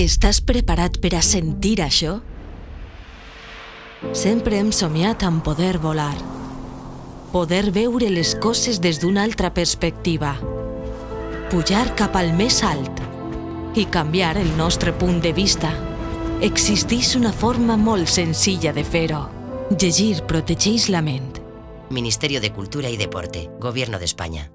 Estàs preparat per a sentir això? Sempre hem somiat en poder volar, poder veure les coses des d'una altra perspectiva, pujar cap al més alt i canviar el nostre punt de vista. Existeix una forma molt senzilla de fer-ho. Llegir protegeix la ment. Ministerio de Cultura y Deporte, Gobierno de España.